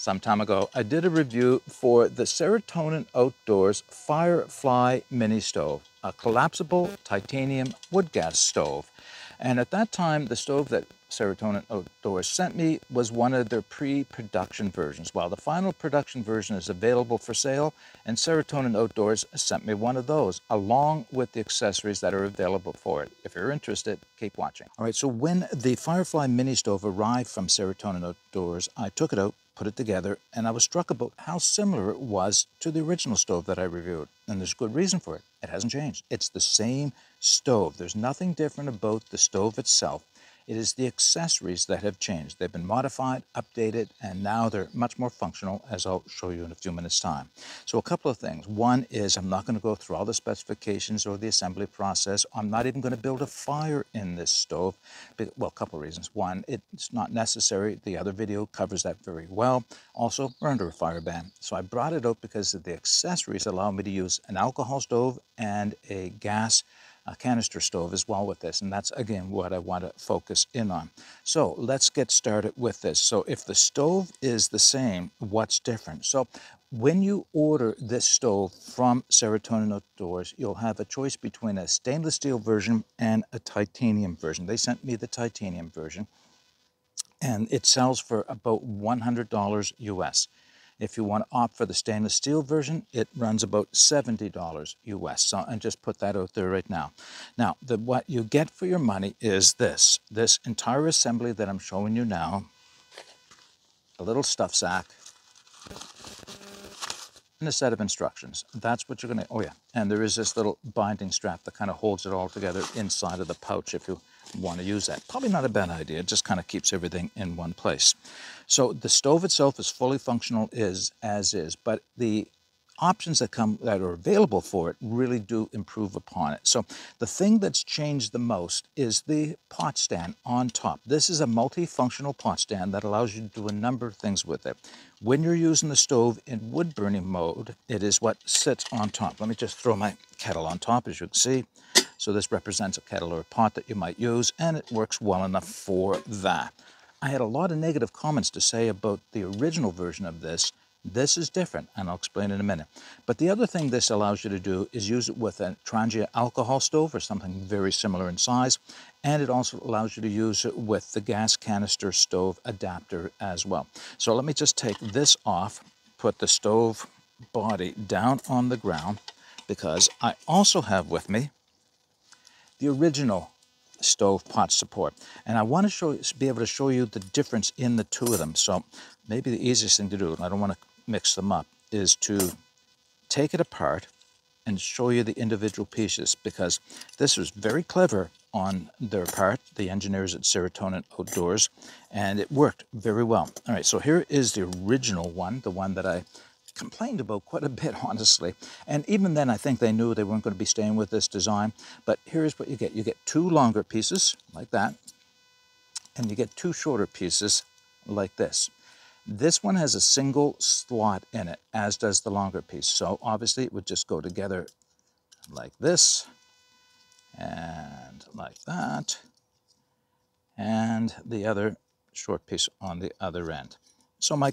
some time ago, I did a review for the Serotonin Outdoors Firefly Mini Stove, a collapsible titanium wood gas stove. And at that time, the stove that Serotonin Outdoors sent me was one of their pre-production versions. While the final production version is available for sale, and Serotonin Outdoors sent me one of those, along with the accessories that are available for it. If you're interested, keep watching. All right, so when the Firefly Mini Stove arrived from Serotonin Outdoors, I took it out, put it together, and I was struck about how similar it was to the original stove that I reviewed. And there's good reason for it. It hasn't changed. It's the same stove. There's nothing different about the stove itself. It is the accessories that have changed. They've been modified, updated, and now they're much more functional, as I'll show you in a few minutes' time. So a couple of things. One is I'm not going to go through all the specifications or the assembly process. I'm not even going to build a fire in this stove. Well, a couple of reasons. One, it's not necessary. The other video covers that very well. Also, we're under a fire ban. So I brought it out because the accessories allow me to use an alcohol stove and a gas a canister stove as well with this. And that's, again, what I want to focus in on. So let's get started with this. So if the stove is the same, what's different? So when you order this stove from Serotonin Outdoors, you'll have a choice between a stainless steel version and a titanium version. They sent me the titanium version and it sells for about $100 US. If you want to opt for the stainless steel version, it runs about $70 US. So, and just put that out there right now. Now, the, what you get for your money is this. This entire assembly that I'm showing you now, a little stuff sack, and a set of instructions. That's what you're going to, oh yeah, and there is this little binding strap that kind of holds it all together inside of the pouch if you want to use that. Probably not a bad idea. It just kind of keeps everything in one place. So the stove itself is fully functional is as is, but the options that come that are available for it really do improve upon it. So the thing that's changed the most is the pot stand on top. This is a multifunctional pot stand that allows you to do a number of things with it. When you're using the stove in wood burning mode, it is what sits on top. Let me just throw my kettle on top as you can see. So this represents a kettle or a pot that you might use, and it works well enough for that. I had a lot of negative comments to say about the original version of this. This is different, and I'll explain in a minute. But the other thing this allows you to do is use it with a Trangia alcohol stove or something very similar in size, and it also allows you to use it with the gas canister stove adapter as well. So let me just take this off, put the stove body down on the ground, because I also have with me the original stove pot support. And I want to show, be able to show you the difference in the two of them. So maybe the easiest thing to do, I don't want to mix them up, is to take it apart and show you the individual pieces because this was very clever on their part, the engineers at Serotonin Outdoors, and it worked very well. All right, so here is the original one, the one that I complained about quite a bit, honestly. And even then, I think they knew they weren't going to be staying with this design. But here's what you get. You get two longer pieces, like that, and you get two shorter pieces, like this. This one has a single slot in it, as does the longer piece. So obviously, it would just go together like this, and like that, and the other short piece on the other end. So my,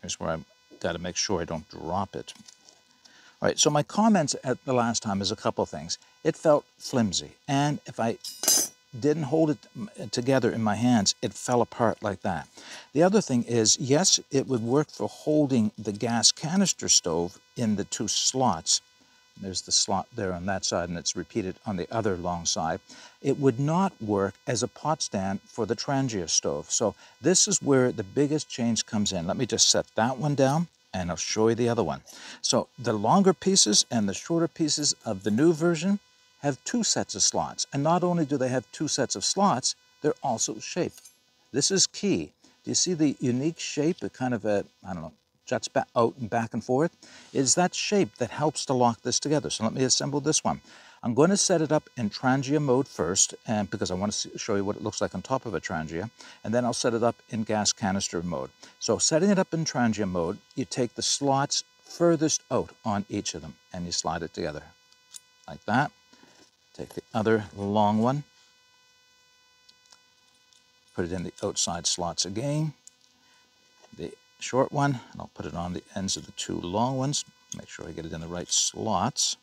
here's where I've got to make sure I don't drop it. All right, so my comments at the last time is a couple things. It felt flimsy, and if I didn't hold it mm, together in my hands, it fell apart like that. The other thing is, yes, it would work for holding the gas canister stove in the two slots, there's the slot there on that side, and it's repeated on the other long side. It would not work as a pot stand for the Trangia stove. So this is where the biggest change comes in. Let me just set that one down, and I'll show you the other one. So the longer pieces and the shorter pieces of the new version have two sets of slots. And not only do they have two sets of slots, they're also shaped. This is key. Do you see the unique shape, a kind of a, I don't know, juts out and back and forth, is that shape that helps to lock this together. So let me assemble this one. I'm going to set it up in Trangia mode first, and because I want to show you what it looks like on top of a Trangia, and then I'll set it up in gas canister mode. So setting it up in Trangia mode, you take the slots furthest out on each of them, and you slide it together like that. Take the other long one, put it in the outside slots again, the short one, and I'll put it on the ends of the two long ones. Make sure I get it in the right slots.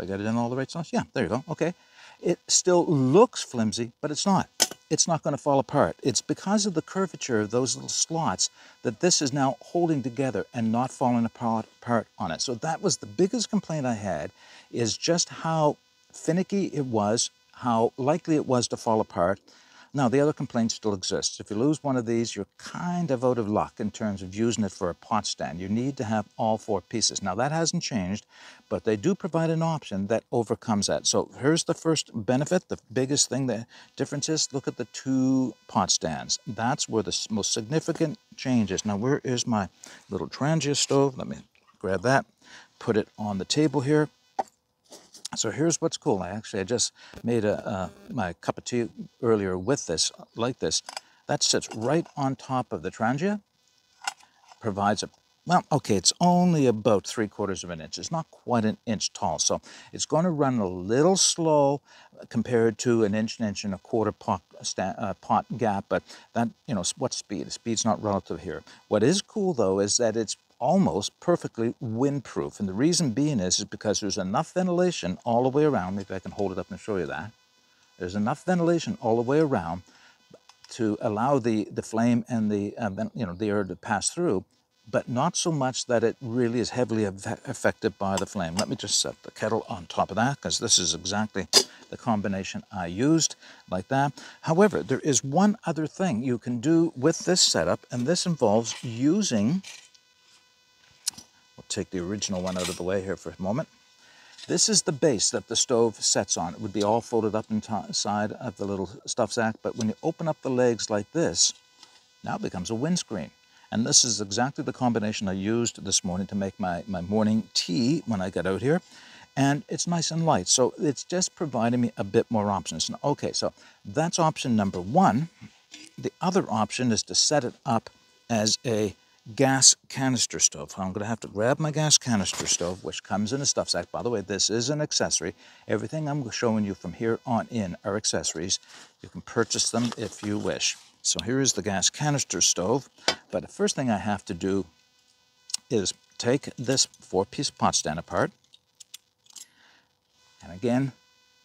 I got it in all the right slots? Yeah, there you go. Okay. It still looks flimsy, but it's not. It's not going to fall apart. It's because of the curvature of those little slots that this is now holding together and not falling apart, apart on it. So that was the biggest complaint I had, is just how finicky it was, how likely it was to fall apart, now, the other complaint still exists. If you lose one of these, you're kind of out of luck in terms of using it for a pot stand. You need to have all four pieces. Now, that hasn't changed, but they do provide an option that overcomes that. So here's the first benefit, the biggest thing, the difference is, look at the two pot stands. That's where the most significant change is. Now, where is my little Trangia stove? Let me grab that, put it on the table here. So here's what's cool. I actually I just made a, uh, my cup of tea earlier with this, like this. That sits right on top of the Trangia. Provides a, well, okay, it's only about three quarters of an inch. It's not quite an inch tall. So it's going to run a little slow compared to an inch, an inch and a quarter pot, uh, pot gap. But that, you know, what speed? Speed's not relative here. What is cool though is that it's almost perfectly windproof. And the reason being is, is because there's enough ventilation all the way around. Maybe I can hold it up and show you that. There's enough ventilation all the way around to allow the, the flame and the, uh, you know, the air to pass through, but not so much that it really is heavily affected by the flame. Let me just set the kettle on top of that because this is exactly the combination I used like that. However, there is one other thing you can do with this setup, and this involves using We'll take the original one out of the way here for a moment. This is the base that the stove sets on. It would be all folded up inside of the little stuff sack, but when you open up the legs like this, now it becomes a windscreen. And this is exactly the combination I used this morning to make my, my morning tea when I got out here. And it's nice and light, so it's just providing me a bit more options. Okay, so that's option number one. The other option is to set it up as a gas canister stove. I'm going to have to grab my gas canister stove, which comes in a stuff sack. By the way, this is an accessory. Everything I'm showing you from here on in are accessories. You can purchase them if you wish. So here is the gas canister stove. But the first thing I have to do is take this four-piece pot stand apart. And again,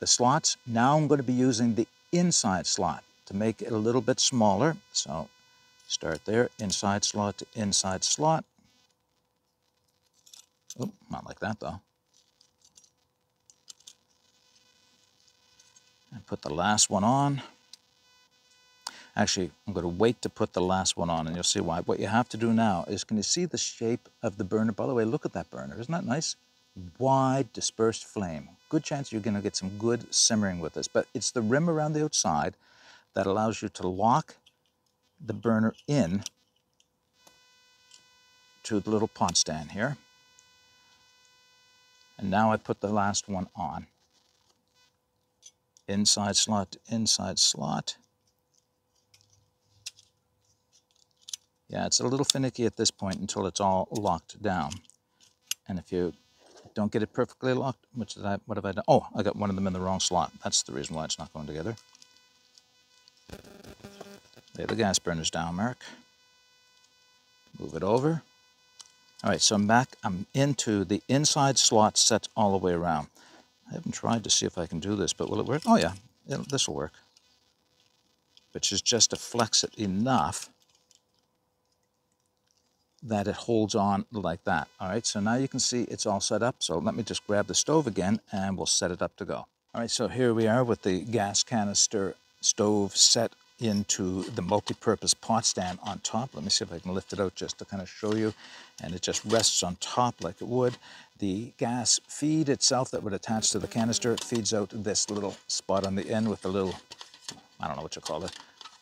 the slots, now I'm going to be using the inside slot to make it a little bit smaller. So Start there, inside slot to inside slot. Oh, not like that though. And put the last one on. Actually, I'm going to wait to put the last one on and you'll see why. What you have to do now is, can you see the shape of the burner? By the way, look at that burner. Isn't that nice? Wide dispersed flame. Good chance you're going to get some good simmering with this, but it's the rim around the outside that allows you to lock the burner in to the little pot stand here. And now I put the last one on. Inside slot to inside slot. Yeah, it's a little finicky at this point until it's all locked down. And if you don't get it perfectly locked, which did I, what have I done? Oh, I got one of them in the wrong slot. That's the reason why it's not going together. Lay the gas burners down, Mark. Move it over. All right, so I'm back. I'm into the inside slot set all the way around. I haven't tried to see if I can do this, but will it work? Oh yeah, this will work. Which is just to flex it enough that it holds on like that. All right, so now you can see it's all set up. So let me just grab the stove again and we'll set it up to go. All right, so here we are with the gas canister stove set into the multi-purpose pot stand on top. Let me see if I can lift it out just to kind of show you. And it just rests on top like it would. The gas feed itself that would attach to the canister feeds out this little spot on the end with a little, I don't know what you call it,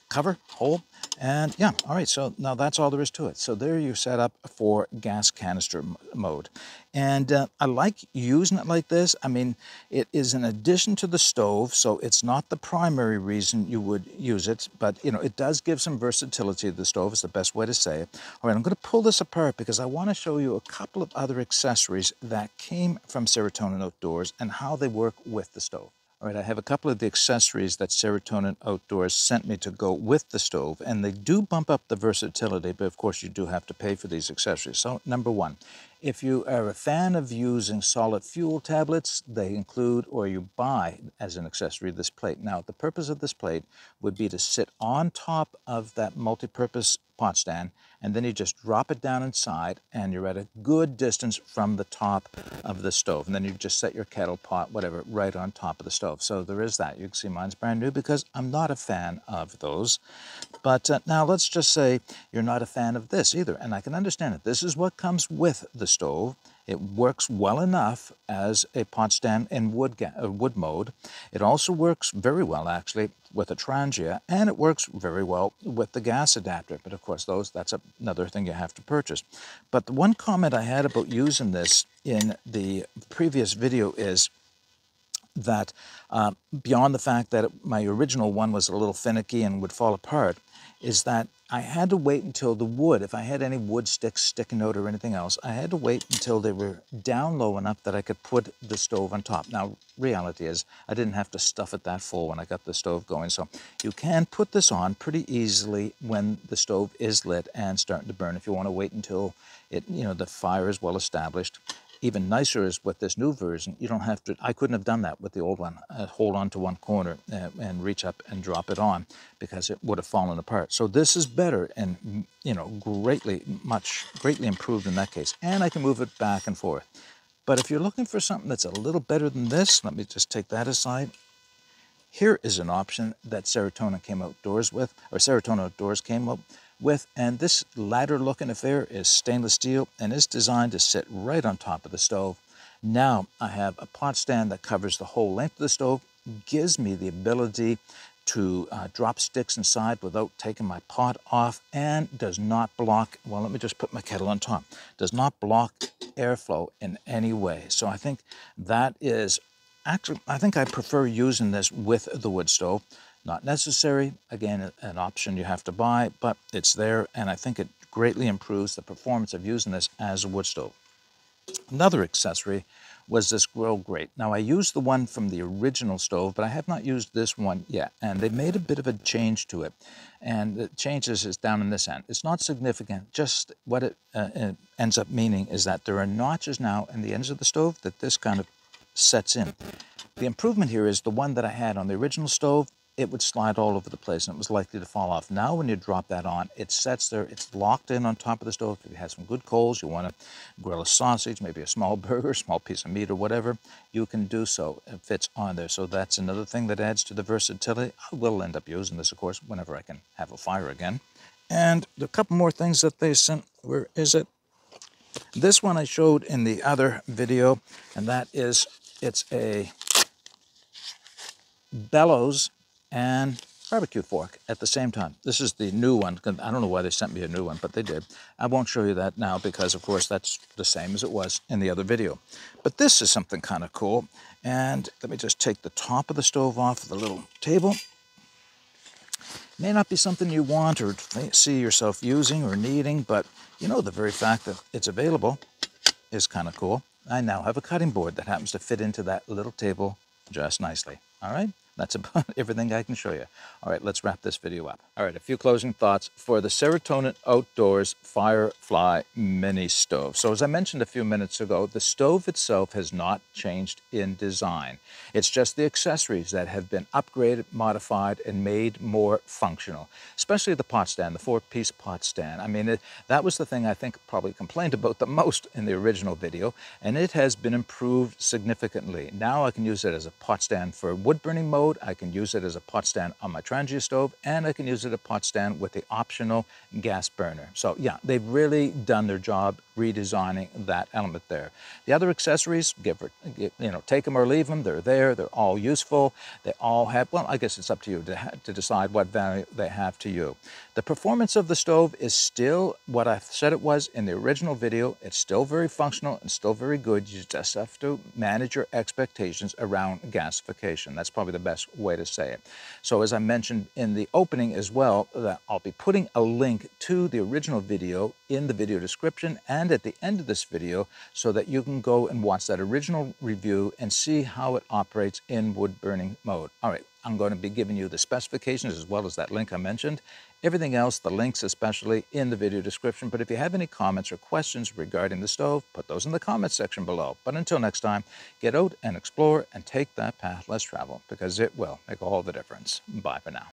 cover, hole. And yeah, all right, so now that's all there is to it. So there you set up for gas canister mode. And uh, I like using it like this. I mean, it is an addition to the stove, so it's not the primary reason you would use it, but you know, it does give some versatility to the stove, is the best way to say it. All right, I'm gonna pull this apart because I wanna show you a couple of other accessories that came from Serotonin Outdoors and how they work with the stove. All right, I have a couple of the accessories that Serotonin Outdoors sent me to go with the stove, and they do bump up the versatility, but of course you do have to pay for these accessories. So number one, if you are a fan of using solid fuel tablets, they include or you buy as an accessory this plate. Now, the purpose of this plate would be to sit on top of that multi-purpose pot stand and then you just drop it down inside and you're at a good distance from the top of the stove. And then you just set your kettle, pot, whatever, right on top of the stove. So there is that. You can see mine's brand new because I'm not a fan of those. But uh, now let's just say you're not a fan of this either. And I can understand it. This is what comes with the stove. It works well enough as a pot stand in wood, uh, wood mode. It also works very well, actually, with a Trangia, and it works very well with the gas adapter. But of course, those that's another thing you have to purchase. But the one comment I had about using this in the previous video is that uh, beyond the fact that my original one was a little finicky and would fall apart, is that I had to wait until the wood, if I had any wood sticks sticking out or anything else, I had to wait until they were down low enough that I could put the stove on top. Now, reality is I didn't have to stuff it that full when I got the stove going. So you can put this on pretty easily when the stove is lit and starting to burn if you want to wait until it, you know, the fire is well established even nicer is with this new version, you don't have to, I couldn't have done that with the old one, uh, hold on to one corner uh, and reach up and drop it on because it would have fallen apart. So this is better and, you know, greatly, much, greatly improved in that case. And I can move it back and forth. But if you're looking for something that's a little better than this, let me just take that aside. Here is an option that Serotonin came outdoors with, or Serotonin Outdoors came up with, and this ladder looking affair is stainless steel and is designed to sit right on top of the stove. Now I have a pot stand that covers the whole length of the stove, gives me the ability to uh, drop sticks inside without taking my pot off and does not block, well, let me just put my kettle on top, does not block airflow in any way. So I think that is, actually, I think I prefer using this with the wood stove. Not necessary, again, an option you have to buy, but it's there, and I think it greatly improves the performance of using this as a wood stove. Another accessory was this grill grate. Now I used the one from the original stove, but I have not used this one yet. And they made a bit of a change to it. And the changes is down in this end. It's not significant, just what it, uh, it ends up meaning is that there are notches now in the ends of the stove that this kind of sets in. The improvement here is the one that I had on the original stove, it would slide all over the place and it was likely to fall off. Now when you drop that on, it sets there, it's locked in on top of the stove. If you have some good coals, you want to grill a sausage, maybe a small burger, small piece of meat or whatever, you can do so. It fits on there. So that's another thing that adds to the versatility. I will end up using this, of course, whenever I can have a fire again. And a couple more things that they sent. Where is it? This one I showed in the other video, and that is, it's a bellows and barbecue fork at the same time. This is the new one. I don't know why they sent me a new one, but they did. I won't show you that now because, of course, that's the same as it was in the other video. But this is something kind of cool. And let me just take the top of the stove off of the little table. It May not be something you want or see yourself using or needing, but you know, the very fact that it's available is kind of cool. I now have a cutting board that happens to fit into that little table just nicely. All right? That's about everything I can show you. All right, let's wrap this video up. All right, a few closing thoughts for the Serotonin Outdoors Firefly Mini Stove. So as I mentioned a few minutes ago, the stove itself has not changed in design. It's just the accessories that have been upgraded, modified, and made more functional, especially the pot stand, the four-piece pot stand. I mean, it, that was the thing I think probably complained about the most in the original video, and it has been improved significantly. Now I can use it as a pot stand for wood burning mode, I can use it as a pot stand on my Trangia stove, and I can use it a pot stand with the optional gas burner. So yeah, they've really done their job redesigning that element there. The other accessories, give or, you know, take them or leave them. They're there. They're all useful. They all have, well, I guess it's up to you to, to decide what value they have to you. The performance of the stove is still what I said it was in the original video. It's still very functional and still very good. You just have to manage your expectations around gasification. That's probably the best way to say it. So as I mentioned in the opening as well, that I'll be putting a link to the original video in the video description and at the end of this video so that you can go and watch that original review and see how it operates in wood burning mode. All right, I'm going to be giving you the specifications as well as that link I mentioned. Everything else, the links especially, in the video description. But if you have any comments or questions regarding the stove, put those in the comments section below. But until next time, get out and explore and take that path less traveled because it will make all the difference. Bye for now.